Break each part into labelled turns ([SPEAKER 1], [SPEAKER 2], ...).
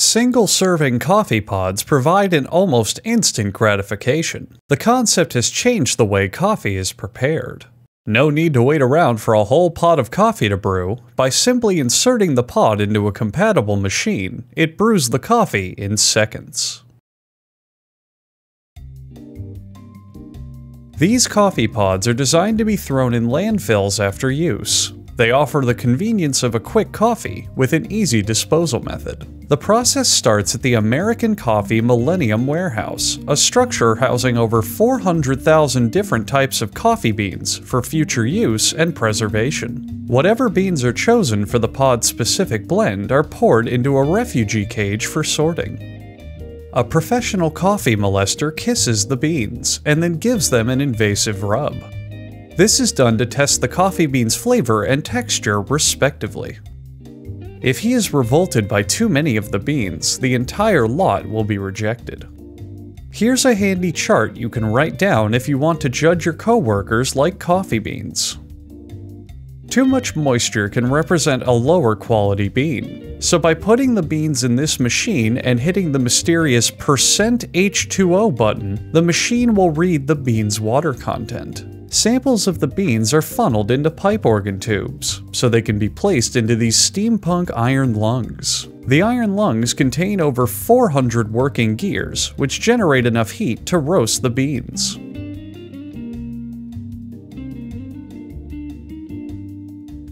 [SPEAKER 1] Single serving coffee pods provide an almost instant gratification. The concept has changed the way coffee is prepared. No need to wait around for a whole pot of coffee to brew. By simply inserting the pod into a compatible machine, it brews the coffee in seconds. These coffee pods are designed to be thrown in landfills after use. They offer the convenience of a quick coffee with an easy disposal method. The process starts at the American Coffee Millennium Warehouse, a structure housing over 400,000 different types of coffee beans for future use and preservation. Whatever beans are chosen for the pod's specific blend are poured into a refugee cage for sorting. A professional coffee molester kisses the beans and then gives them an invasive rub. This is done to test the coffee bean's flavor and texture respectively. If he is revolted by too many of the beans, the entire lot will be rejected. Here's a handy chart you can write down if you want to judge your coworkers like coffee beans. Too much moisture can represent a lower quality bean, so by putting the beans in this machine and hitting the mysterious percent %H2O button, the machine will read the bean's water content. Samples of the beans are funneled into pipe organ tubes, so they can be placed into these steampunk iron lungs. The iron lungs contain over 400 working gears, which generate enough heat to roast the beans.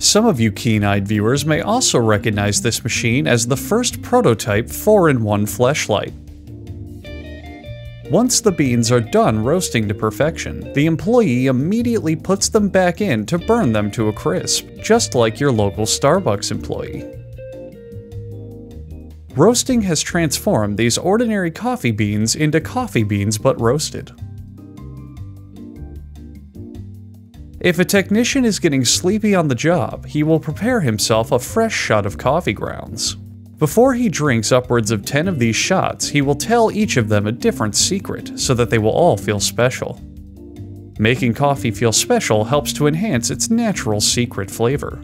[SPEAKER 1] Some of you keen-eyed viewers may also recognize this machine as the first prototype 4-in-1 fleshlight. Once the beans are done roasting to perfection, the employee immediately puts them back in to burn them to a crisp, just like your local Starbucks employee. Roasting has transformed these ordinary coffee beans into coffee beans but roasted. If a technician is getting sleepy on the job, he will prepare himself a fresh shot of coffee grounds. Before he drinks upwards of 10 of these shots, he will tell each of them a different secret so that they will all feel special. Making coffee feel special helps to enhance its natural secret flavor.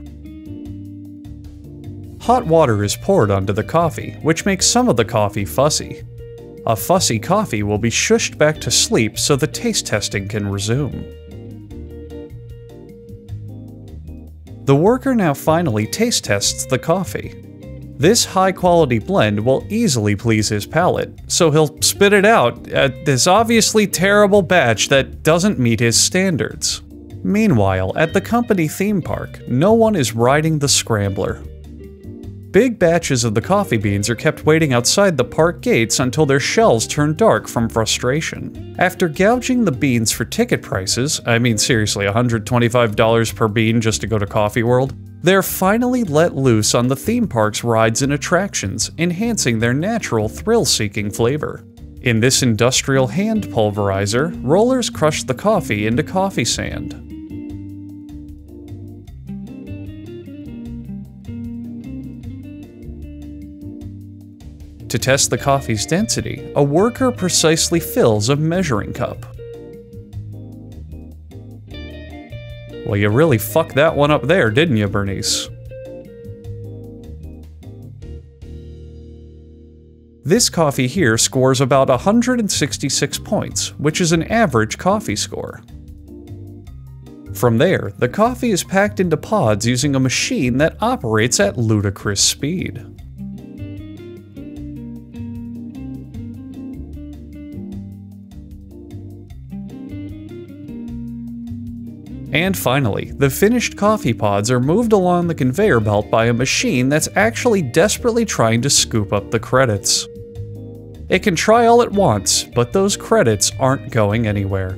[SPEAKER 1] Hot water is poured onto the coffee, which makes some of the coffee fussy. A fussy coffee will be shushed back to sleep so the taste testing can resume. The worker now finally taste tests the coffee. This high quality blend will easily please his palate, so he'll spit it out at this obviously terrible batch that doesn't meet his standards. Meanwhile, at the company theme park, no one is riding the scrambler. Big batches of the coffee beans are kept waiting outside the park gates until their shells turn dark from frustration. After gouging the beans for ticket prices, I mean seriously, $125 per bean just to go to Coffee World, they're finally let loose on the theme park's rides and attractions, enhancing their natural thrill-seeking flavor. In this industrial hand pulverizer, rollers crush the coffee into coffee sand. To test the coffee's density, a worker precisely fills a measuring cup. Well, you really fucked that one up there, didn't you, Bernice? This coffee here scores about 166 points, which is an average coffee score. From there, the coffee is packed into pods using a machine that operates at ludicrous speed. And finally, the finished coffee pods are moved along the conveyor belt by a machine that's actually desperately trying to scoop up the credits. It can try all it wants, but those credits aren't going anywhere.